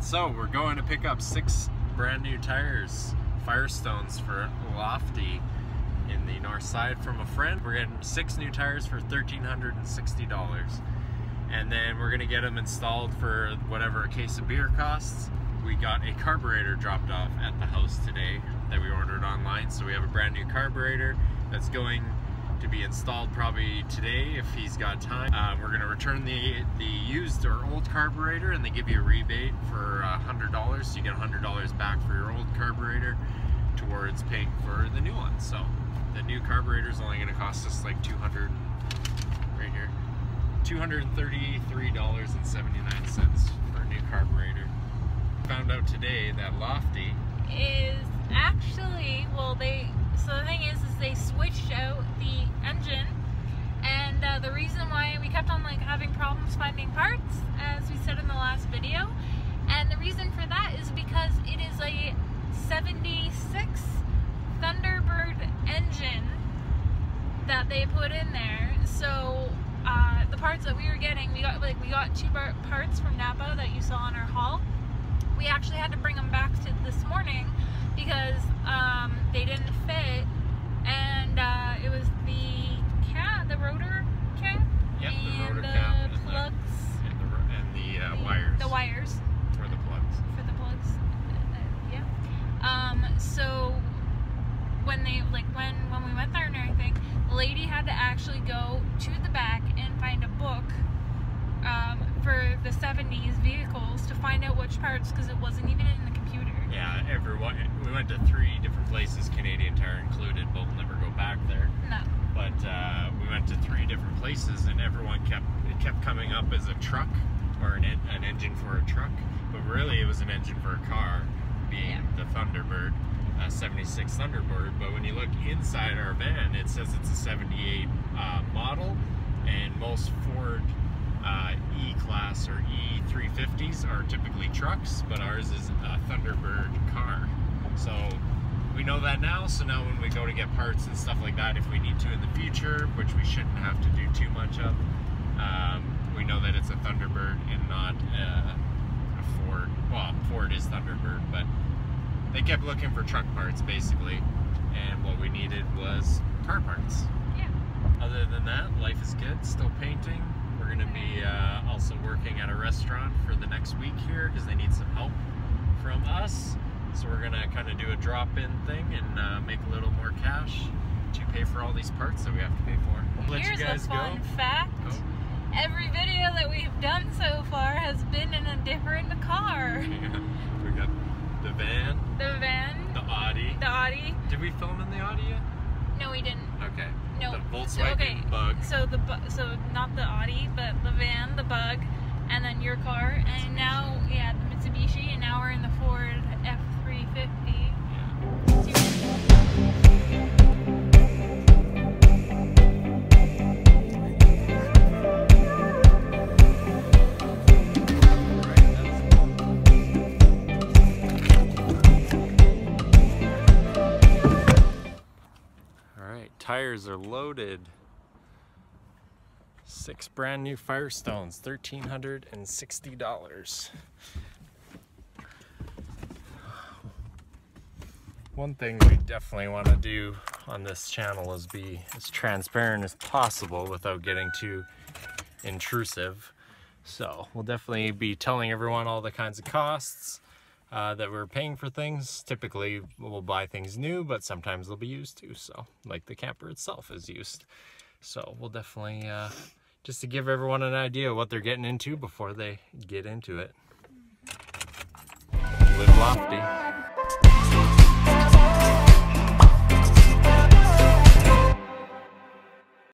So we're going to pick up six brand new tires, Firestones for Lofty in the north side from a friend. We're getting six new tires for $1,360. And then we're gonna get them installed for whatever a case of beer costs. We got a carburetor dropped off at the house today that we ordered online. So we have a brand new carburetor that's going to be installed probably today if he's got time. Uh, we're going to return the the used or old carburetor and they give you a rebate $100 so you get $100 back for your old carburetor towards paying for the new one. So the new carburetor is only going to cost us like 200 right here. $233.79 for a new carburetor. Found out today that Lofty is actually well they so the thing is is they switched out the engine and uh, the reason why we kept on like having problems finding parts as we said in the last video and the reason for that is because it is a 76 Thunderbird engine that they put in there. So uh, the parts that we were getting we got like we got two parts from Napa that you saw on our haul so when they, like when, when we went there and everything, the lady had to actually go to the back and find a book um, for the 70s vehicles to find out which parts because it wasn't even in the computer. Yeah, everyone. We went to three different places, Canadian Tire included, but we'll never go back there. No. But uh, we went to three different places, and everyone kept it kept coming up as a truck or an, an engine for a truck, but really it was an engine for a car, being yeah. the Thunderbird, uh, 76 Thunderbird. But when you look inside our van, it says it's a 78 uh, model, and most Ford uh, E-Class or E350s are typically trucks, but ours is a Thunderbird car. So we know that now, so now when we go to get parts and stuff like that, if we need to in the future, which we shouldn't have to do too much of, um, we know that it's a Thunderbird and not a Ford. Well, Ford is Thunderbird, but they kept looking for truck parts basically, and what we needed was car parts. Yeah. Other than that, life is good. Still painting, we're going to be uh, also working at a restaurant for the next week here because they need some help from us. So we're going to kind of do a drop-in thing and uh, make a little more cash to pay for all these parts that we have to pay for. We'll Here's a fun go. fact. Oh. Every video that we've done so far has been in a different car. Yeah. We got the van. The van. The Audi. The Audi. Did we film in the Audi yet? No, we didn't. Okay. No. The Volkswagen okay. Bug. So the so not the Audi, but the van, the Bug, and then your car, and now yeah, the Mitsubishi, and now we're in the Ford F350. Tires are loaded. Six brand new Firestones, $1,360. One thing we definitely want to do on this channel is be as transparent as possible without getting too intrusive. So we'll definitely be telling everyone all the kinds of costs, uh, that we're paying for things. Typically, we'll buy things new, but sometimes they'll be used too. So, like the camper itself is used. So, we'll definitely, uh, just to give everyone an idea what they're getting into before they get into it. Live lofty.